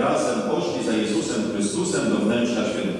razem poszli za Jezusem Chrystusem do wnętrza świętego.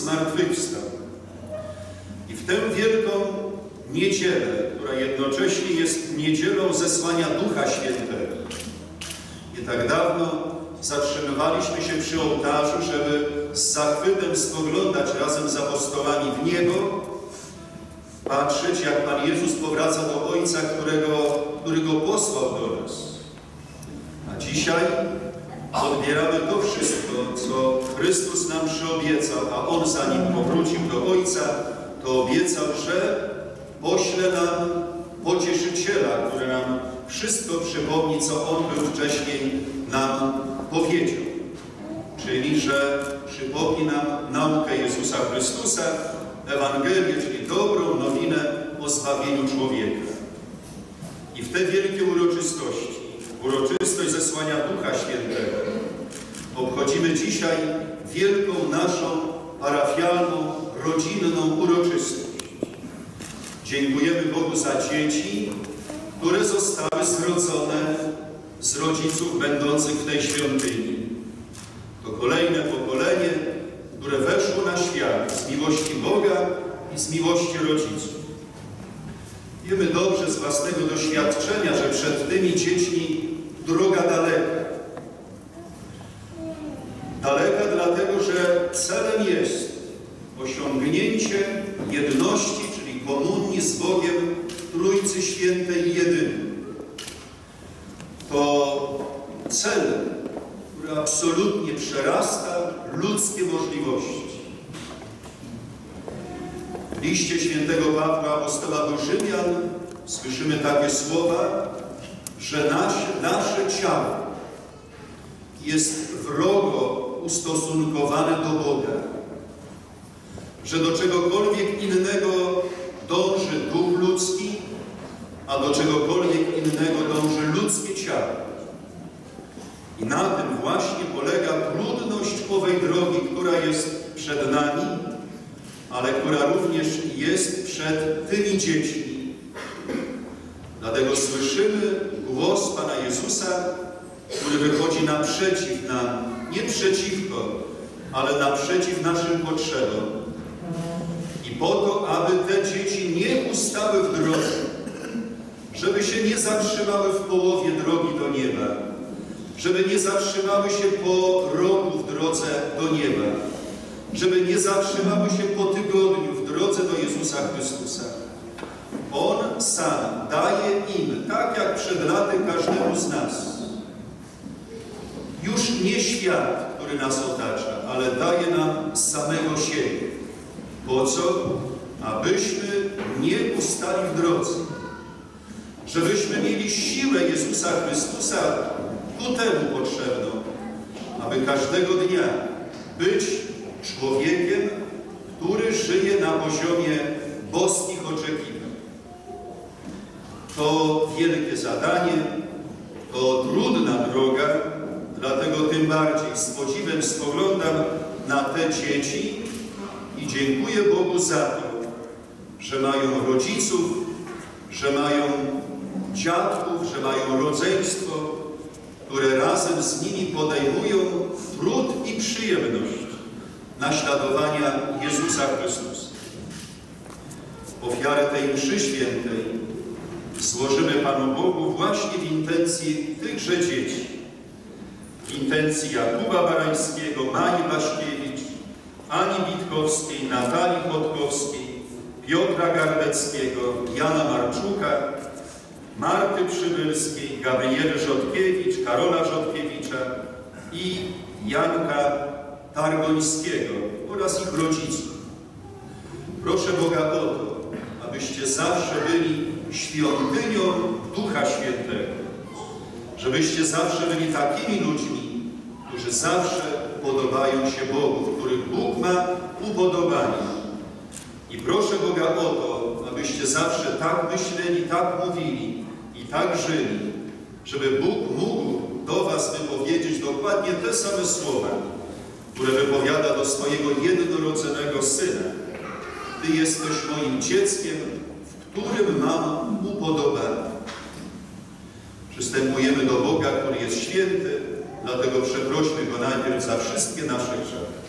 Zmartwychwstał. I w tę wielką niedzielę, która jednocześnie jest niedzielą zesłania Ducha Świętego, nie tak dawno zatrzymywaliśmy się przy ołtarzu, żeby z zachwytem spoglądać razem z apostołami w niebo, patrzeć, jak Pan Jezus powraca do Ojca, którego, który Go posłał do nas. A dzisiaj odbieramy to wszystko, co Chrystus nam przyobiecał, a On zanim powrócił do Ojca, to obiecał, że pośle nam pocieszyciela, który nam wszystko przypomni, co On był wcześniej nam powiedział. Czyli, że przypomni nam naukę Jezusa Chrystusa, Ewangelię, czyli dobrą nowinę o zbawieniu człowieka. I w te wielkie uroczystości, uroczystość zesłania Ducha Świętego, obchodzimy dzisiaj wielką naszą parafialną, rodzinną uroczystość. Dziękujemy Bogu za dzieci, które zostały zrodzone z rodziców będących w tej świątyni. To kolejne pokolenie, które weszło na świat z miłości Boga i z miłości rodziców. Wiemy dobrze z własnego doświadczenia, że przed tymi dziećmi droga daleka. Daleka dlatego, że celem jest osiągnięcie jedności, czyli komunii z Bogiem Trójcy Świętej i Jedynej. To cel, który absolutnie przerasta ludzkie możliwości. W liście świętego Pawła Apostola do Rzymian słyszymy takie słowa, że nasze, nasze ciało jest wrogo ustosunkowane do Boga, że do czegokolwiek innego dąży duch ludzki, a do czegokolwiek innego dąży ludzkie ciało. I na tym właśnie polega trudność owej drogi, która jest przed nami, ale która również jest przed tymi dziećmi. Dlatego słyszymy głos Pana Jezusa, który wychodzi naprzeciw nam, nie przeciwko, ale naprzeciw naszym potrzebom. I po to, aby te dzieci nie ustały w drodze, żeby się nie zatrzymały w połowie drogi do nieba, żeby nie zatrzymały się po roku w drodze do nieba, żeby nie zatrzymały się po tygodniu w drodze do Jezusa Chrystusa. On sam daje im, tak jak przed laty każdemu z nas, już nie świat, który nas otacza, ale daje nam samego siebie. Po co? Abyśmy nie ustali w drodze. Żebyśmy mieli siłę Jezusa Chrystusa ku temu potrzebną, aby każdego dnia być człowiekiem, który żyje na poziomie boskich oczekiwań. To wielkie zadanie, to trudna droga, dlatego tym bardziej z podziwem spoglądam na te dzieci i dziękuję Bogu za to, że mają rodziców, że mają dziadków, że mają rodzeństwo, które razem z nimi podejmują trud i przyjemność naśladowania Jezusa Chrystusa. Ofiarę tej mszy świętej złożymy Panu Bogu właśnie w intencji tychże dzieci. W intencji Jakuba Barańskiego, Mani Baszkiewicz, Ani Witkowskiej, Natalii Chodkowskiej, Piotra Gardeckiego, Jana Marczuka, Marty Przybylskiej, Gabriele Rzodkiewicz, Karola Rzodkiewicza i Janka Targońskiego oraz ich rodziców. Proszę Boga o to, abyście zawsze byli świątynią Ducha Świętego, żebyście zawsze byli takimi ludźmi, którzy zawsze podobają się Bogu, których Bóg ma upodobanie. I proszę Boga o to, abyście zawsze tak myśleli, tak mówili i tak żyli, żeby Bóg mógł do was wypowiedzieć dokładnie te same słowa, które wypowiada do swojego jednorodzonego Syna. Ty jesteś moim dzieckiem, którym mam upodobanie. Przystępujemy do Boga, który jest święty, dlatego przeprośmy Go najpierw za wszystkie nasze grzechy.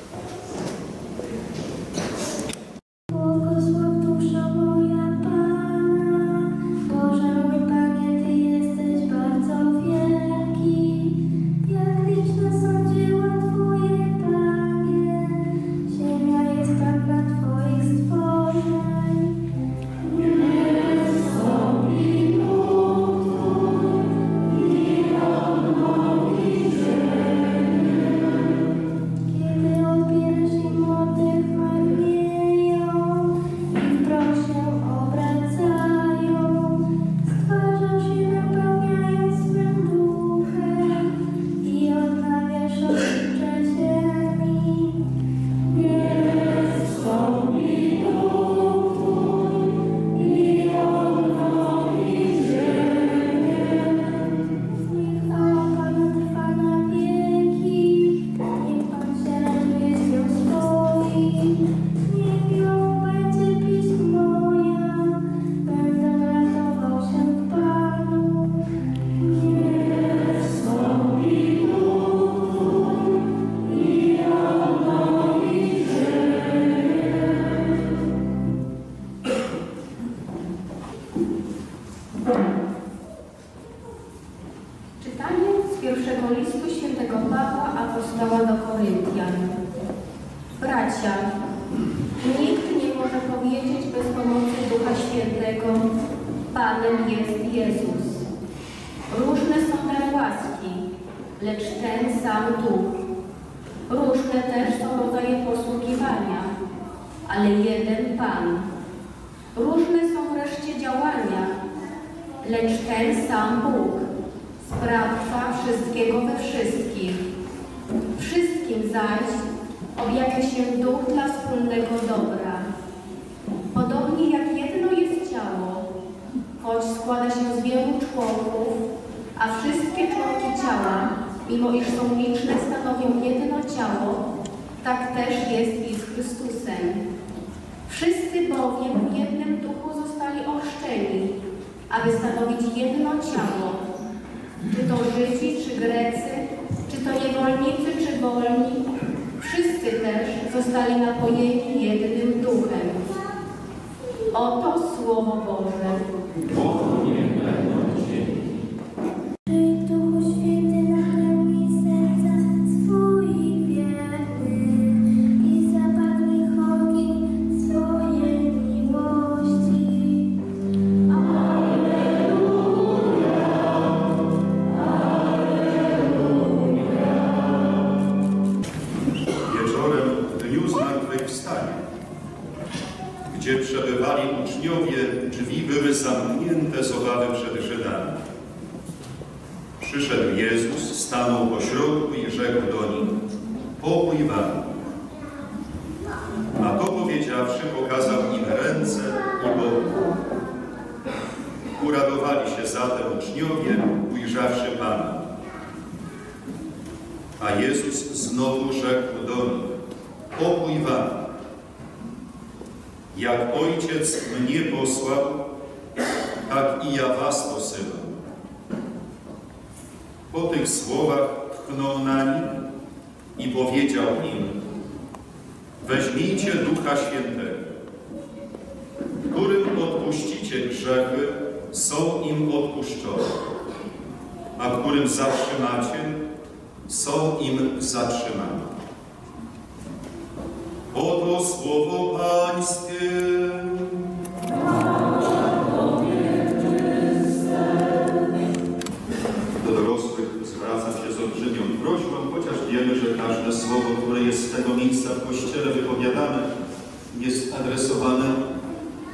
Jest adresowane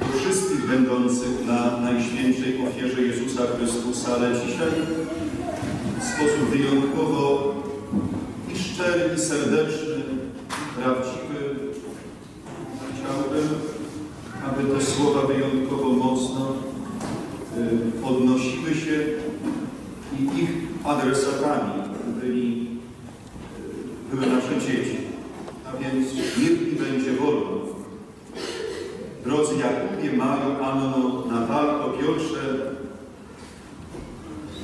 do wszystkich będących na Najświętszej ofierze Jezusa Chrystusa, ale dzisiaj w sposób wyjątkowo i szczery, i serdeczny, i prawdziwy. Chciałbym, aby te słowa wyjątkowo mocno y, odnosiły się i ich adresatami byli, y, były nasze dzieci. A więc niech mi będzie wolno. Drodzy Jakubie, Maju, Anno, Natalko, Piotrze,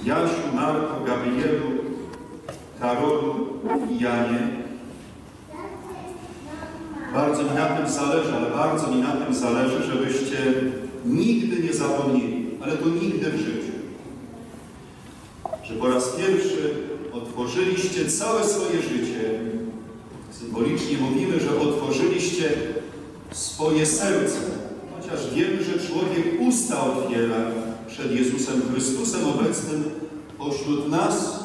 Jasiu, Marko, Gabrielu, Karolu i Janie. Bardzo mi na tym zależy, ale bardzo mi na tym zależy, żebyście nigdy nie zapomnieli, ale to nigdy w życiu, że po raz pierwszy otworzyliście całe swoje życie. Symbolicznie mówimy, że otworzyliście swoje serce, chociaż wiemy, że człowiek usta otwiera przed Jezusem Chrystusem obecnym pośród nas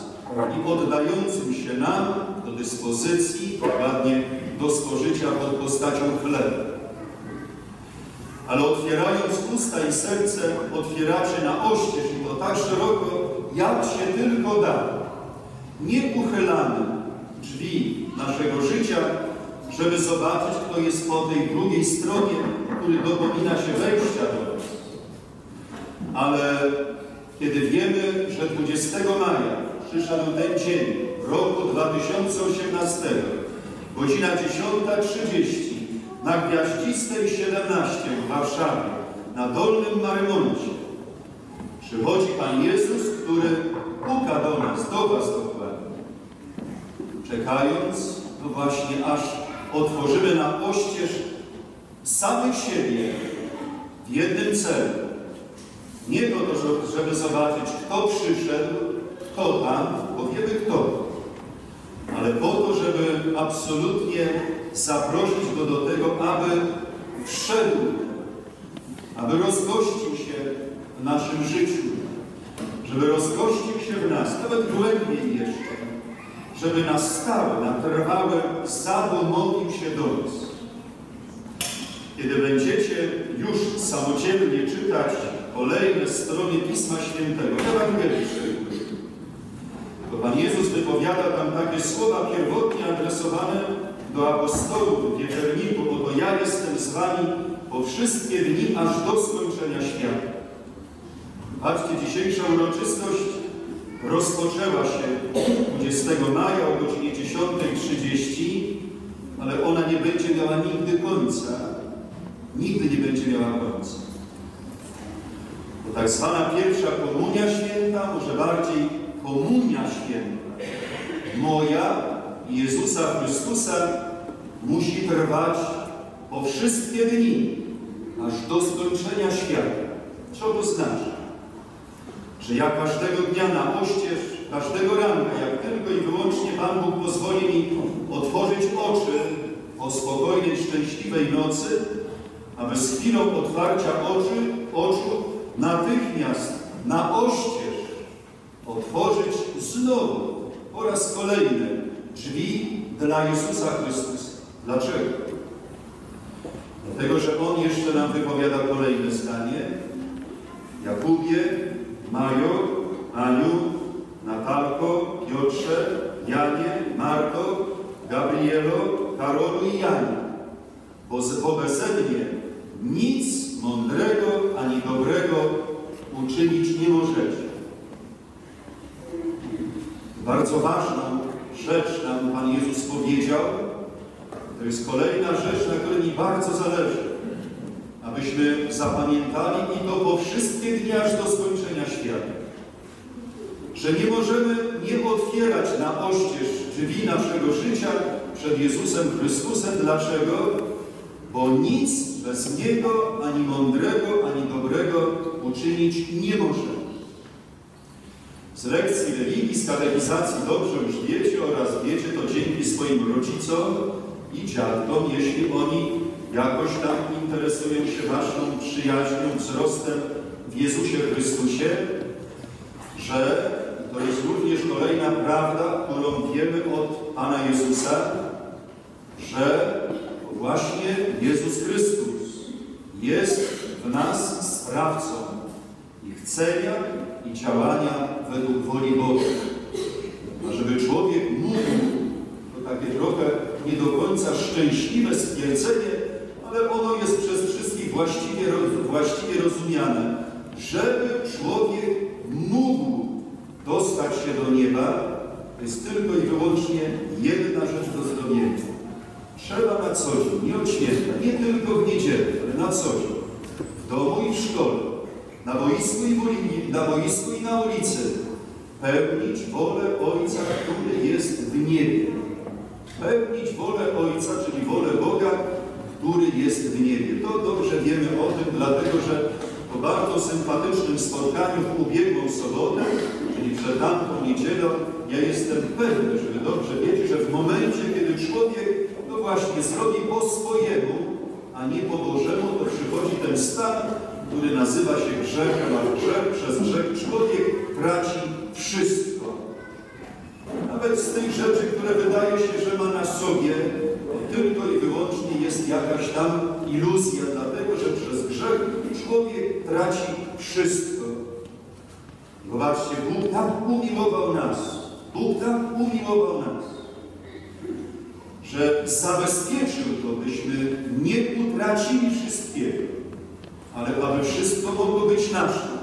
i oddającym się nam do dyspozycji, dokładnie do spożycia pod postacią chleba. Ale otwierając usta i serce, otwieracie na oścież i to tak szeroko, jak się tylko da. Nie uchylamy drzwi naszego życia, żeby zobaczyć, kto jest po tej drugiej stronie, który dopomina się wejścia do nas. Ale kiedy wiemy, że 20 maja przyszedł ten dzień roku 2018, godzina 10.30 na Gwiaździstej 17 w Warszawie, na Dolnym Marymoncie, przychodzi Pan Jezus, który puka do nas, do Was dokładnie, czekając, no właśnie, aż otworzymy na oścież samych siebie w jednym celu. Nie po to, żeby- zobaczyć, kto przyszedł, kto tam, bo wiemy kto, ale po to, żeby absolutnie zaprosić go do tego, aby wszedł, aby rozgościł się w naszym życiu, żeby rozgościł się w nas, nawet głębiej jeszcze, żeby na stałe, na trwałe zadomowił się do nas. Kiedy będziecie już samodzielnie czytać kolejne strony Pisma Świętego, Ewangelii szczególnie, to Pan Jezus wypowiada tam takie słowa pierwotnie adresowane do apostołów w wierniku, oto ja jestem z wami po wszystkie dni, aż do skończenia świata. Patrzcie, dzisiejsza uroczystość rozpoczęła się 20 maja o godzinie 10.30 ale ona nie będzie miała nigdy końca. Nigdy nie będzie miała końca. Tak zwana pierwsza komunia święta, może bardziej komunia święta, moja Jezusa Chrystusa musi trwać po wszystkie dni, aż do skończenia świata. Co to znaczy? Że ja każdego dnia na oścież, każdego ranka, jak tylko i wyłącznie Pan Bóg pozwoli mi otworzyć oczy o spokojnej, szczęśliwej nocy, aby z chwilą otwarcia oczy, oczu natychmiast na oścież otworzyć znowu po raz kolejny drzwi dla Jezusa Chrystusa. Dlaczego? Dlatego, że On jeszcze nam wypowiada kolejne zdanie. Jakubie, Majo, Aniu, Natalko, Piotrze, Janie, Marto, Gabrielo, Karolu i Janie. Bo, beze mnie nic mądrego ani dobrego uczynić nie możecie. Bardzo ważną rzecz nam Pan Jezus powiedział. To jest kolejna rzecz, na której mi bardzo zależy. Abyśmy zapamiętali i to po wszystkie dni aż do skończenia świata. Że nie możemy nie otwierać na oścież drzwi naszego życia przed Jezusem Chrystusem. Dlaczego? Bo nic bez Niego, ani mądrego, ani dobrego uczynić nie możemy. Z lekcji religii, z katechizacji dobrze już wiecie oraz wiecie to dzięki swoim rodzicom i dziadkom, jeśli oni jakoś tam interesują się Waszą przyjaźnią, wzrostem w Jezusie Chrystusie, że to jest również kolejna prawda, którą wiemy od Pana Jezusa, że właśnie Jezus Chrystus jest w nas sprawcą i chcenia i działania według woli Boga. A żeby człowiek mógł, to takie trochę nie do końca szczęśliwe stwierdzenie, ale ono jest przez wszystkich właściwie, właściwie rozumiane, żeby człowiek mógł dostać się do nieba, jest tylko i wyłącznie jedna rzecz do zrobienia. Trzeba na co dzień, nie od święta, nie tylko w niedzielę, ale na co dzień, w domu i w szkole, na boisku i, na, boisku i na ulicy, pełnić wolę Ojca, który jest w niebie. Pełnić wolę Ojca, czyli wolę Boga, który jest w niebie. To dobrze wiemy o tym, dlatego że po bardzo sympatycznym spotkaniu w ubiegłą sobotę, czyli przed tamtą niedzielą, ja jestem pewny, że dobrze wiecie, że w momencie, kiedy człowiek, właśnie, zrobi po swojemu, a nie po Bożemu, to przychodzi ten stan, który nazywa się grzechem, a grzech, przez grzech człowiek traci wszystko. Nawet z tych rzeczy, które wydaje się, że ma na sobie, to tylko i wyłącznie jest jakaś tam iluzja, dlatego że przez grzech człowiek traci wszystko. Zobaczcie, Bóg tak umiłował nas, Bóg tak umiłował nas, że zabezpieczył to, byśmy nie utracili wszystkiego, ale aby wszystko mogło być nasze.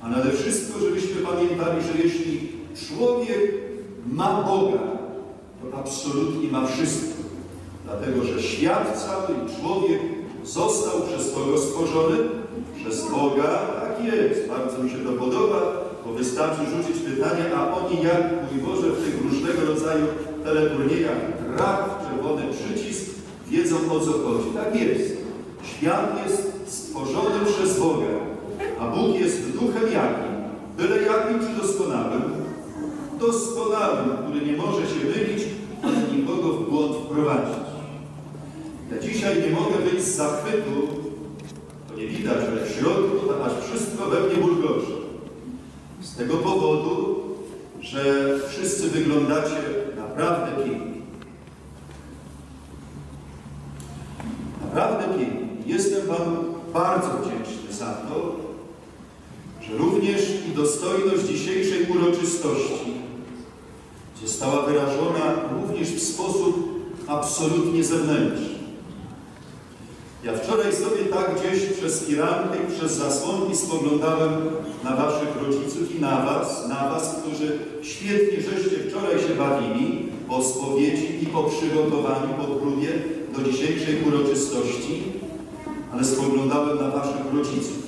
A nade wszystko, żebyśmy pamiętali, że jeśli człowiek ma Boga, to absolutnie ma wszystko. Dlatego, że świat cały człowiek został przez kogo stworzony? Przez Boga. Tak jest. Bardzo mi się to podoba, bo wystarczy rzucić pytanie, a oni jak, mój Boże, w tych różnego rodzaju teleturniejach traf, czerwony przycisk, wiedzą o co chodzi. Tak jest. Świat jest stworzony przez Boga, a Bóg jest duchem jakim? Byle jakim czy doskonałym? Doskonałym, który nie może się mylić, ale nikogo w błąd wprowadzić. Ja dzisiaj nie mogę wyjść z zachwytu, to nie widać, ale w środku aż wszystko we mnie bulgocze. Z tego powodu, że wszyscy wyglądacie naprawdę pięknie. Naprawdę pięknie. Jestem Wam bardzo wdzięczny za to, że również i dostojność dzisiejszej uroczystości została wyrażona również w sposób absolutnie zewnętrzny. Ja wczoraj sobie tak gdzieś przez i przez zasłonki spoglądałem na Waszych rodziców i na Was, na Was, którzy świetnie żeście wczoraj się bawili, po spowiedzi i po przygotowaniu, po próbie do dzisiejszej uroczystości, ale spoglądałem na waszych rodziców,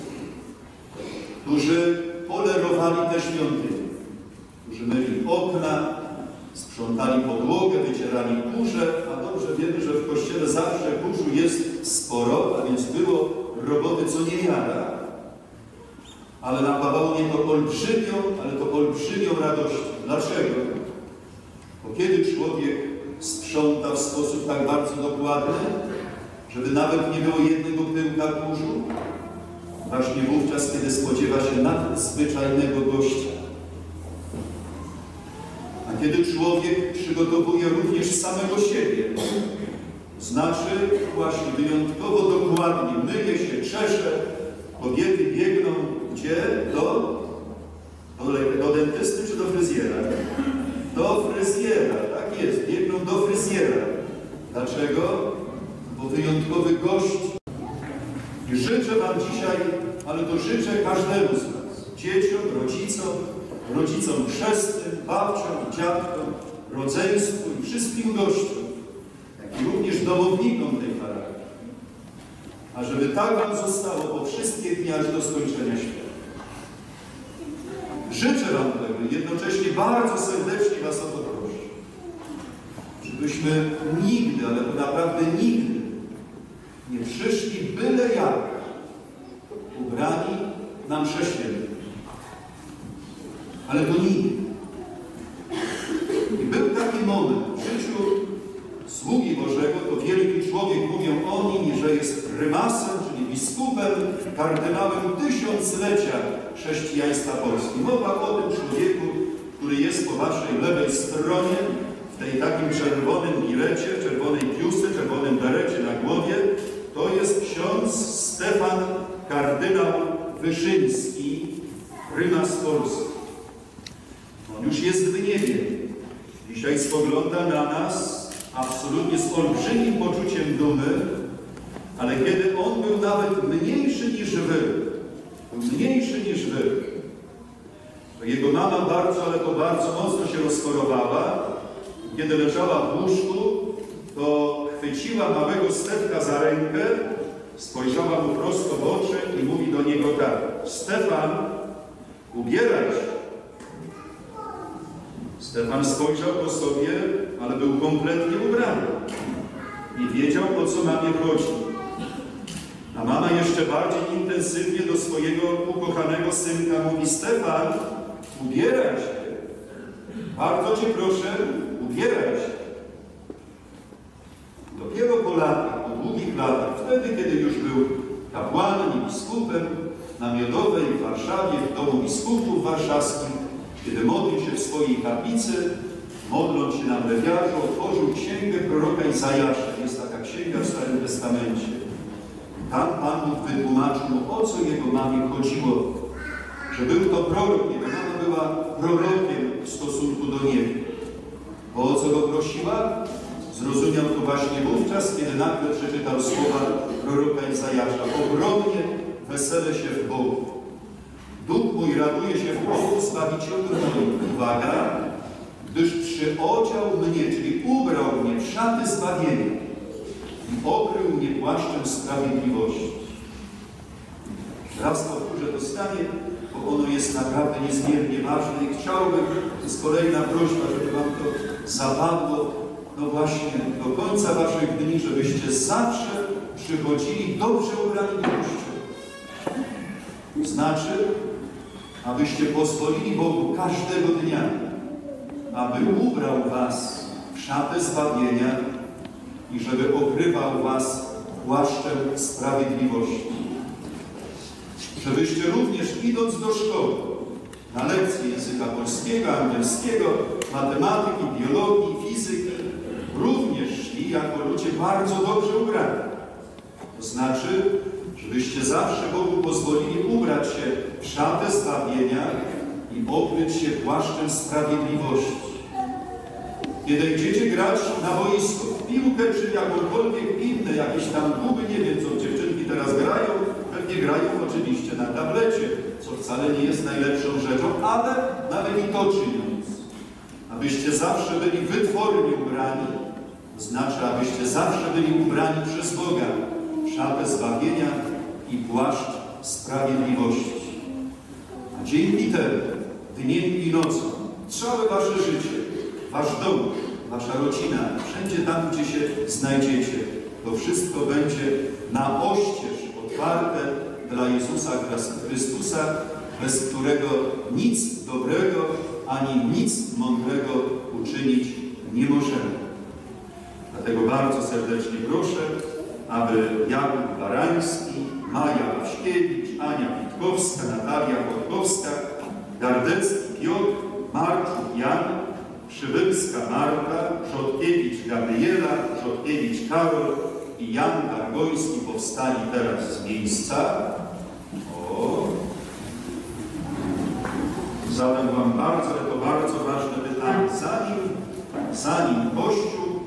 którzy polerowali te świątynie, którzy myli okna, sprzątali podłogę, wycierali kurze, a dobrze wiemy, że w kościele zawsze kurzu jest sporo, a więc było roboty co niewiara. Ale napawało mnie to olbrzymią, ale to olbrzymią radością. Dlaczego? Bo kiedy człowiek sprząta w sposób tak bardzo dokładny, żeby nawet nie było jednego pyłka kurzu, właśnie wówczas, kiedy spodziewa się nadzwyczajnego gościa. A kiedy człowiek przygotowuje również samego siebie, znaczy właśnie wyjątkowo dokładnie, myje się, czesze, kobiety biegną gdzie? Do, do, do dentysty czy do fryzjera? Do fryzjera, tak jest, biegną do fryzjera. Dlaczego? Bo wyjątkowy gość. I życzę Wam dzisiaj, ale to życzę każdemu z Was, dzieciom, rodzicom, rodzicom chrzestnym, babciom, dziadkom, rodzeństwu i wszystkim gościom, również domownikom tej parafii. A żeby tak Wam zostało po wszystkie dni aż do skończenia świata. Życzę Wam tego jednocześnie bardzo serdecznie Was o to proszę. Żebyśmy nigdy, ale naprawdę nigdy nie przyszli byle jak ubrani na mszę świętą. Ale to nigdy. I był taki moment w życiu sługi Bożego, to wielki człowiek, mówią o nim, że jest prymasem, czyli biskupem, kardynałem tysiąclecia chrześcijaństwa Polski. Mowa o tym człowieku, który jest po waszej lewej stronie, w tej takim czerwonym birecie, czerwonej piusce, czerwonym berecie na głowie. To jest ksiądz Stefan kardynał Wyszyński, prymas Polski. On już jest w niebie. Dzisiaj spogląda na nas absolutnie z olbrzymim poczuciem dumy, ale kiedy on był nawet mniejszy niż wy, był mniejszy niż wy, to jego mama bardzo, ale to bardzo mocno się rozchorowała. Kiedy leżała w łóżku, to chwyciła małego Stefka za rękę, spojrzała mu prosto w oczy i mówi do niego tak, Stefan, ubieraj się. Stefan spojrzał po sobie, ale był kompletnie ubrany i wiedział, o co mamie chodzi. A mama jeszcze bardziej intensywnie do swojego ukochanego synka mówi Stefan, ubieraj się. Bardzo Cię proszę, ubieraj się. Dopiero po latach, po długich latach, wtedy, kiedy już był kapłanem i biskupem na Miodowej w Warszawie, w domu biskupów warszawskich, kiedy modlił się w swojej kaplicy, modląc się na brewiarzu, otworzył księgę proroka Izajasza. Jest taka księga w Starym Testamencie. Tam Pan Bóg wytłumaczył mu, o co jego mamie chodziło. Że był to prorok, jego mama była prorokiem w stosunku do niego. Bo o co go prosiła? Zrozumiał to właśnie wówczas, kiedy nagle przeczytał słowa proroka Izajasza. Ogromnie wesele się w Bogu. Duch mój raduje się w Bogu, Zbawicielu moim. Uwaga, gdyż przyodział mnie, czyli ubrał mnie w szaty zbawienia i okrył mnie płaszczem sprawiedliwości. Raz powtórzę to zdanie, bo ono jest naprawdę niezmiernie ważne i chciałbym, to jest kolejna prośba, żeby Wam to zapadło, no właśnie, do końca Waszych dni, żebyście zawsze przychodzili dobrze ubrani do Kościoła. Znaczy, abyście pozwolili Bogu każdego dnia, aby ubrał Was w szatę zbawienia i żeby okrywał Was płaszczem sprawiedliwości. Żebyście również idąc do szkoły, na lekcje języka polskiego, angielskiego, matematyki, biologii, fizyki, również szli jako ludzie bardzo dobrze ubrani. To znaczy, żebyście zawsze Bogu pozwolili ubrać się w szatę zbawienia i okryć się płaszczem sprawiedliwości. Kiedy idziecie grać na boisko, piłkę czy jakąkolwiek inne, jakieś tam kluby, nie wiem co dziewczynki teraz grają, pewnie grają oczywiście na tablecie, co wcale nie jest najlepszą rzeczą, ale nawet i to czyniąc. abyście zawsze byli wytwornie ubrani, znaczy, abyście zawsze byli ubrani przez Boga szatę zbawienia i płaszcz sprawiedliwości. A dzięki temu, dniem i nocą, całe wasze życie, wasz dom, wasza rodzina, wszędzie tam, gdzie się znajdziecie, to wszystko będzie na oścież otwarte dla Jezusa Chrystusa, bez którego nic dobrego ani nic mądrego uczynić nie możemy. Dlatego bardzo serdecznie proszę, aby Jakub Barański, Maja Waśkiewicz, Ania Witkowska, Natalia Chodkowska, Gardecki Piotr, Marczuk Jan, Przybylska Marta, Rzodkiewicz Gabriela, Rzodkiewicz Karol i Jan Dargojski powstali teraz z miejsca. O. Zadam Wam bardzo, to bardzo ważne pytanie. Zanim, zanim Kościół,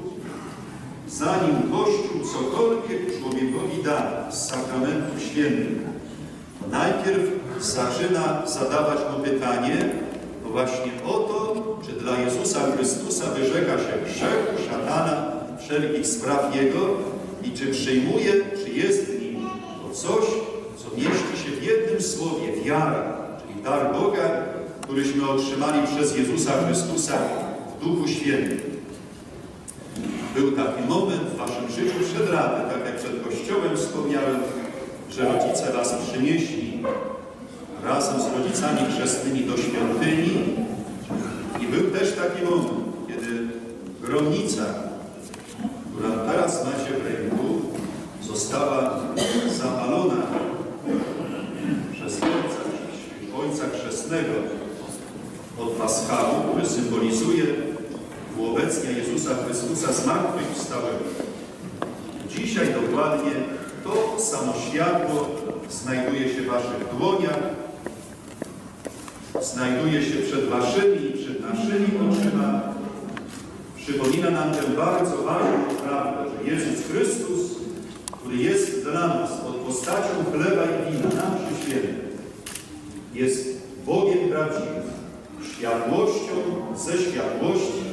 zanim Kościół cokolwiek człowiekowi da z sakramentów świętych, najpierw zaczyna zadawać mu pytanie, właśnie o to, czy dla Jezusa Chrystusa wyrzeka się grzechu, szatana, wszelkich spraw Jego? I czy przyjmuje, czy jest w nim? To coś, co mieści się w jednym słowie, wiara, czyli dar Boga, któryśmy otrzymali przez Jezusa Chrystusa w Duchu Świętym. Był taki moment w waszym życiu przed radę, tak jak przed Kościołem wspomniałem, że rodzice was przynieśli razem z rodzicami chrzestnymi do świątyni był też taki moment, kiedy gromnica, która teraz macie w ręku, została zapalona przez ojca, ojca chrzestnego od paschału, który symbolizuje uobecnia Jezusa Chrystusa zmartwychwstałego. Dzisiaj dokładnie to samo światło znajduje się w waszych dłoniach, znajduje się przed waszymi naszymi oczyma. Przypomina nam tę bardzo ważną prawdę, że Jezus Chrystus, który jest dla nas pod postacią chleba i wina, nam przy świętym, jest Bogiem prawdziwym, światłością ze światłości,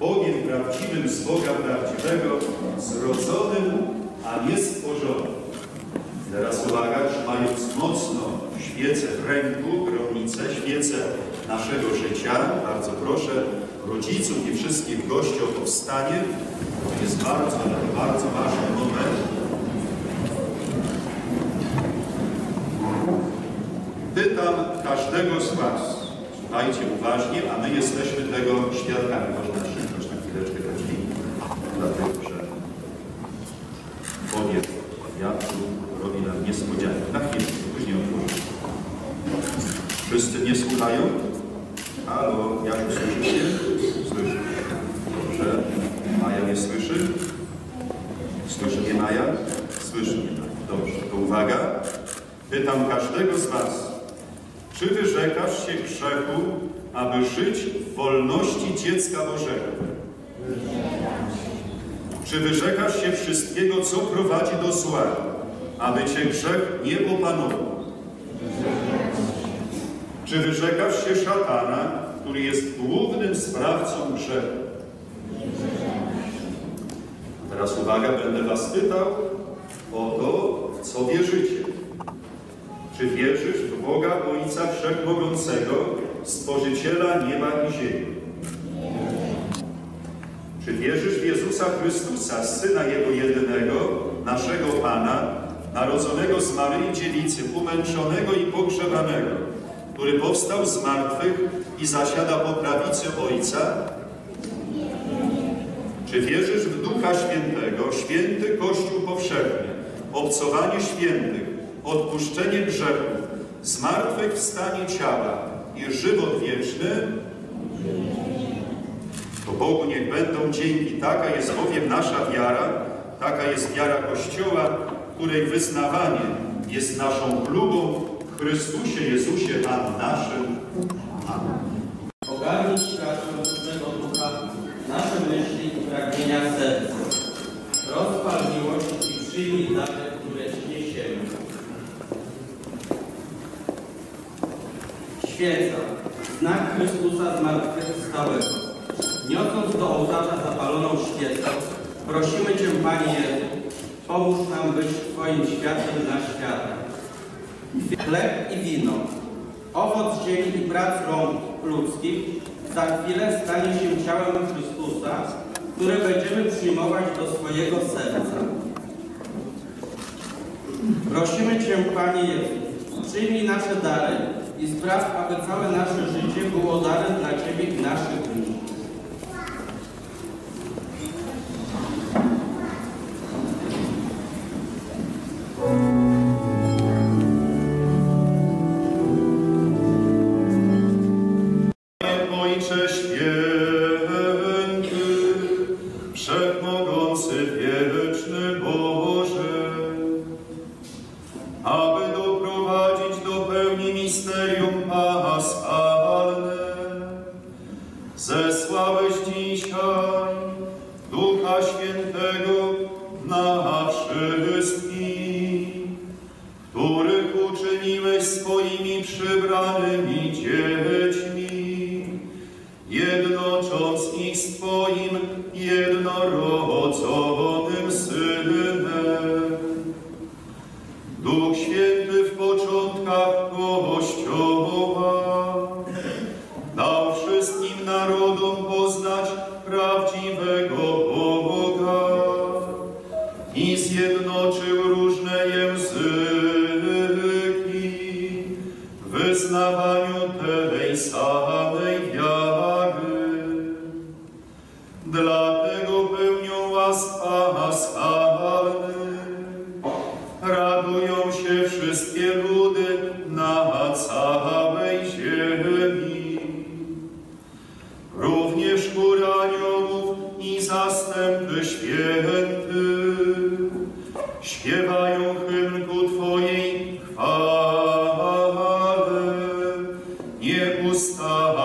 Bogiem prawdziwym z Boga prawdziwego, zrodzonym, a nie stworzonym. Teraz uwaga, trzymając mocno świecę w ręku, gromnicę, świecę naszego życia, bardzo proszę rodziców i wszystkich gości o powstanie. To jest bardzo, bardzo ważny moment. Pytam każdego z Was, słuchajcie uważnie, a my jesteśmy tego świadkami. Można szybko na chwileczkę drzwi, dlatego że powiew wiatru robi nam niespodziankę. Na chwilę, później otworzę. Wszyscy mnie słuchają? Halo, jak słyszycie? Słyszę. Dobrze. Maja mnie słyszy? Słyszy mnie Maja? Słyszy mnie. Dobrze, to uwaga. Pytam każdego z Was, czy wyrzekasz się grzechu, aby żyć w wolności dziecka Bożego? Czy wyrzekasz się wszystkiego, co zła, aby Cię grzech nie opanował? Czy wyrzekasz się szatana, który jest głównym sprawcą grzechu? Teraz uwaga, będę Was pytał o to, w co wierzycie. Czy wierzysz w Boga Ojca Wszechmogącego, Stworzyciela nieba i ziemi? Czy wierzysz w Jezusa Chrystusa, Syna Jego jedynego, naszego Pana, narodzonego z Maryi Dziewicy, umęczonego i pogrzebanego, który powstał z martwych i zasiada po prawicy Ojca? Czy wierzysz w Ducha Świętego, święty Kościół powszechny, obcowanie świętych, odpuszczenie grzechów, zmartwychwstanie ciała i żywot wieczny? To Bogu niech będą dzięki. Taka jest bowiem nasza wiara, taka jest wiara Kościoła, której wyznawanie jest naszą chlubą w Chrystusie Jezusie Pan naszym. Amen. Ogarnij Twego Ducha nasze myśli i pragnienia serca. Rozpal miłość i przyjmij dary, które niesiemy. Świeca, znak Chrystusa zmartwychwstałego. rozpala zapaloną świecę, prosimy Cię, Panie Jezu, pomóż nam być Twoim światłem dla świata. Chleb i wino, owoc ziemi i prac rąk ludzkich za chwilę stanie się ciałem Chrystusa, które będziemy przyjmować do swojego serca. Prosimy Cię, Panie Jezu, przyjmij nasze dary i spraw, aby całe nasze życie było darem dla Ciebie i naszych bliźnich. nie usta.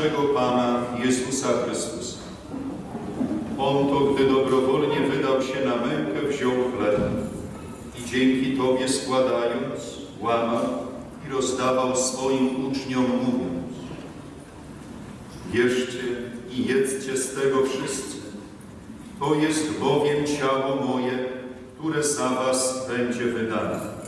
Naszego Pana Jezusa Chrystusa. On to, gdy dobrowolnie wydał się na mękę, wziął chleb i dzięki Tobie składając, łamał i rozdawał swoim uczniom, mówiąc Bierzcie i jedzcie z tego wszyscy. To jest bowiem ciało moje, które za was będzie wydane.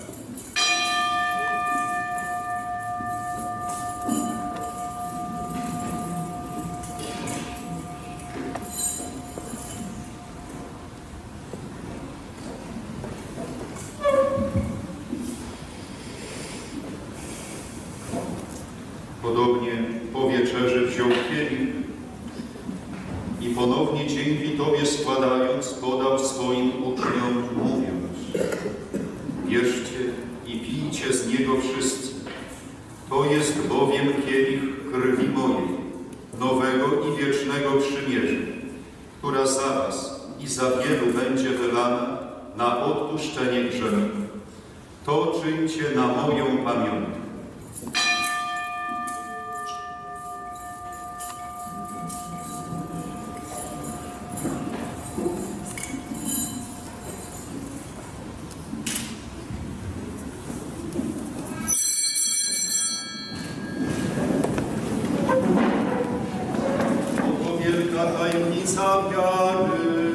Insa Pia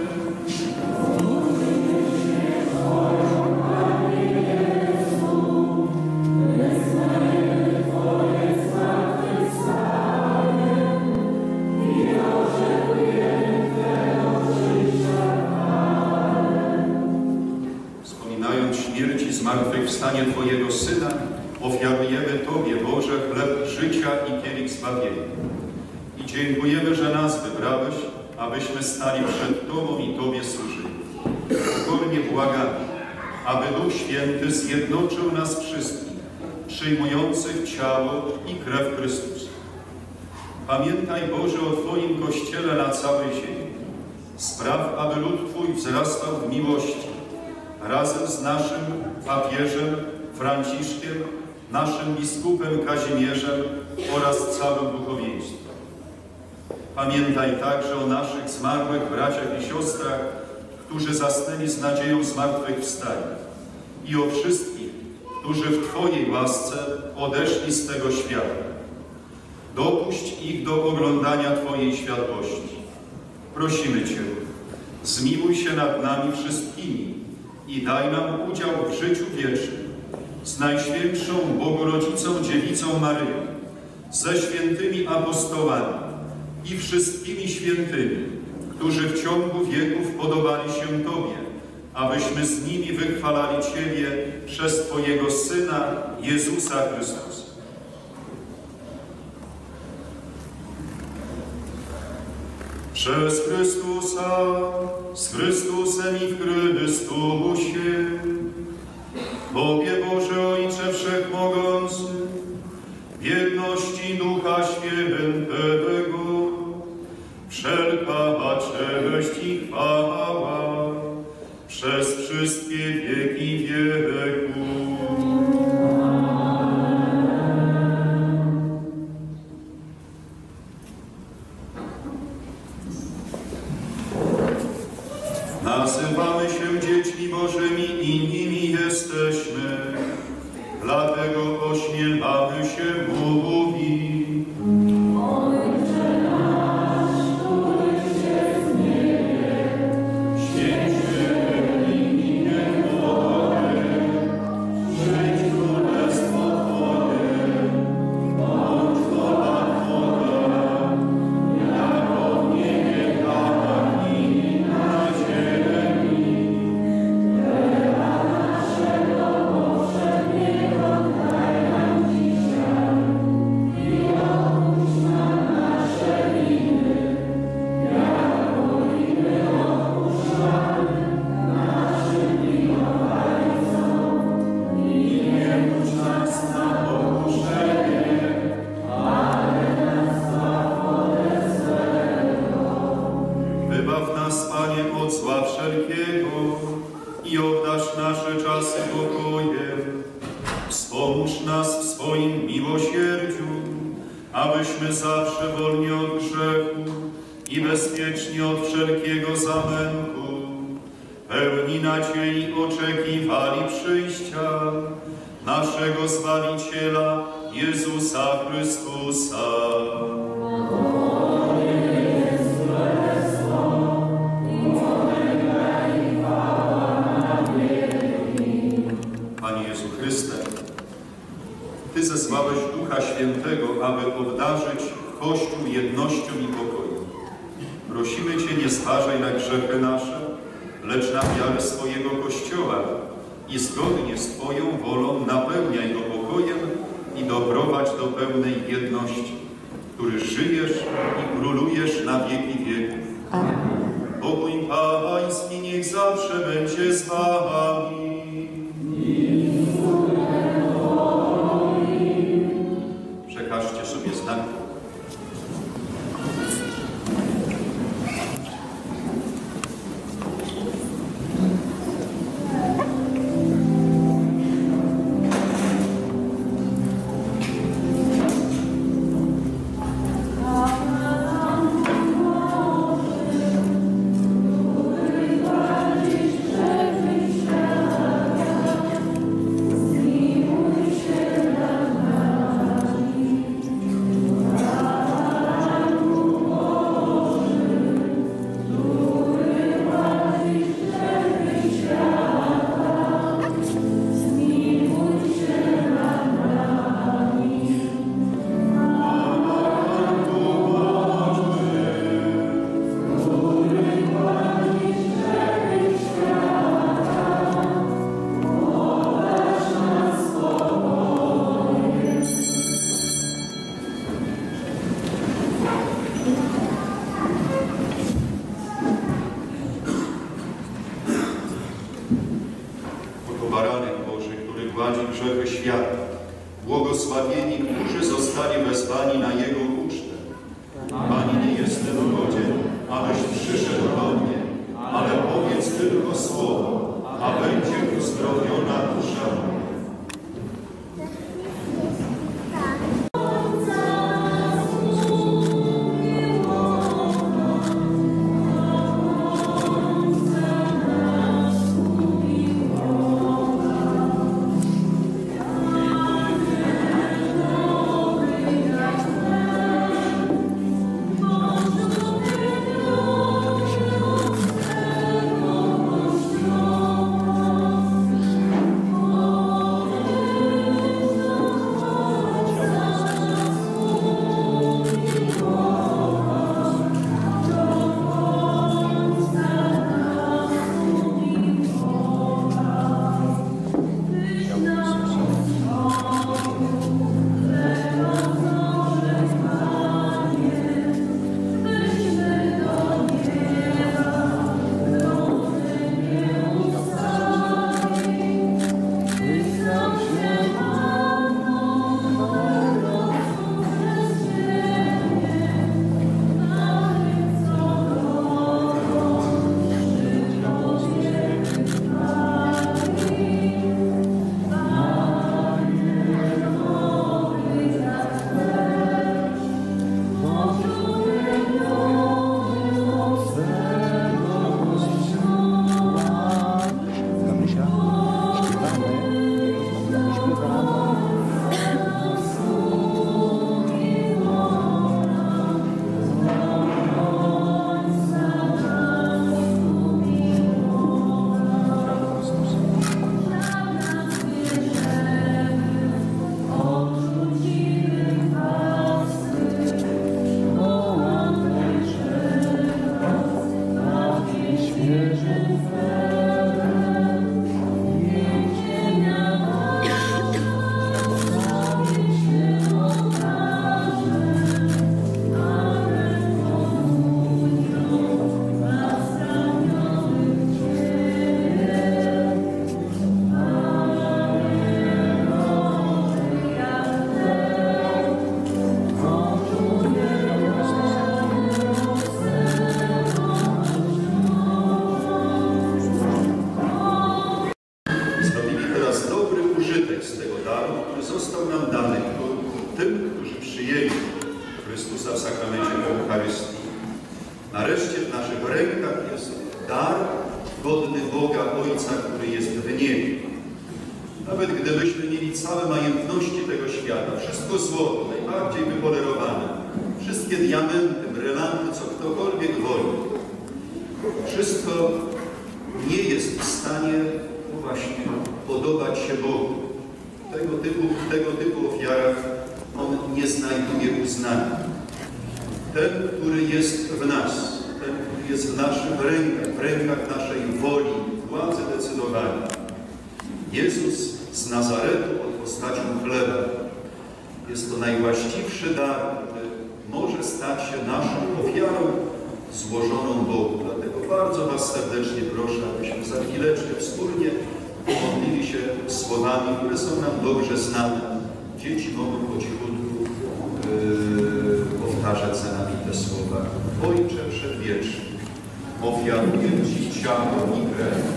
Święty zjednoczył nas wszystkich, przyjmujących ciało i krew Chrystusa. Pamiętaj, Boże, o Twoim Kościele na całej ziemi. Spraw, aby lud Twój wzrastał w miłości, razem z naszym papieżem Franciszkiem, naszym biskupem Kazimierzem oraz całym duchowieństwem. Pamiętaj także o naszych zmarłych braciach i siostrach, którzy zasnęli z nadzieją zmartwychwstania i o wszystkich, którzy w Twojej łasce odeszli z tego świata. Dopuść ich do oglądania Twojej światłości. Prosimy Cię, zmiłuj się nad nami wszystkimi i daj nam udział w życiu wiecznym z Najświętszą Bogorodzicą Dziewicą Maryją, ze świętymi apostołami i wszystkimi świętymi, którzy w ciągu wieków podobali się Tobie, abyśmy z nimi wychwalali Ciebie przez Twojego Syna, Jezusa Chrystusa. Przez Chrystusa, z Chrystusem i w Chrystusie, Tobie Boże Serdecznie proszę, abyśmy za chwileczkę wspólnie pomodlili się słowami, które są nam dobrze znane. Dzieci mogą po cichutku yy, powtarzać za nami te słowa. Ojcze Przedwieczny, ofiaruję Ci ciało i krew,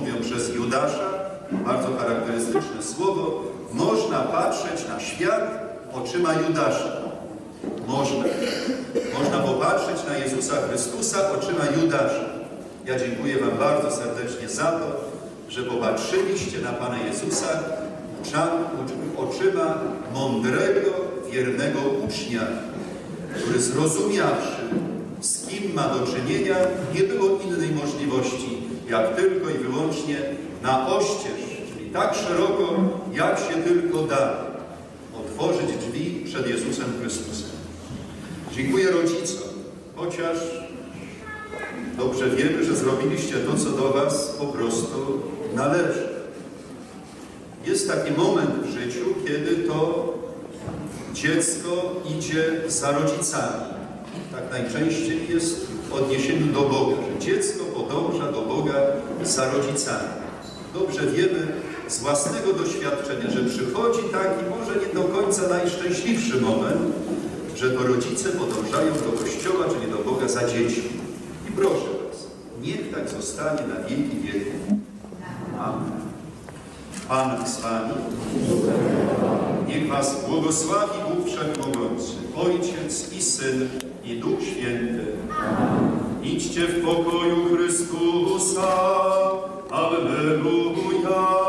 mówią przez Judasza, bardzo charakterystyczne słowo, można patrzeć na świat oczyma Judasza. Można. Można popatrzeć na Jezusa Chrystusa oczyma Judasza. Ja dziękuję Wam bardzo serdecznie za to, że popatrzyliście na Pana Jezusa oczyma mądrego, wiernego ucznia, który zrozumiawszy, z kim ma do czynienia, nie było innej możliwości, jak tylko i wyłącznie na oścież, czyli tak szeroko, jak się tylko da, otworzyć drzwi przed Jezusem Chrystusem. Dziękuję rodzicom, chociaż dobrze wiemy, że zrobiliście to, co do Was po prostu należy. Jest taki moment w życiu, kiedy to dziecko idzie za rodzicami. Tak najczęściej jest w odniesieniu do Boga, że dziecko podąża do Boga za rodzicami. Dobrze wiemy z własnego doświadczenia, że przychodzi taki może nie do końca najszczęśliwszy moment, że to rodzice podążają do Kościoła, czyli do Boga za dziećmi. I proszę Was, niech tak zostanie na wieki wieków. Amen. Pan z Wami. Niech Was błogosławi Bóg Wszechmogący, Ojciec i Syn i Duch Święty. Idźcie w pokoju Chrystusa. Alleluja.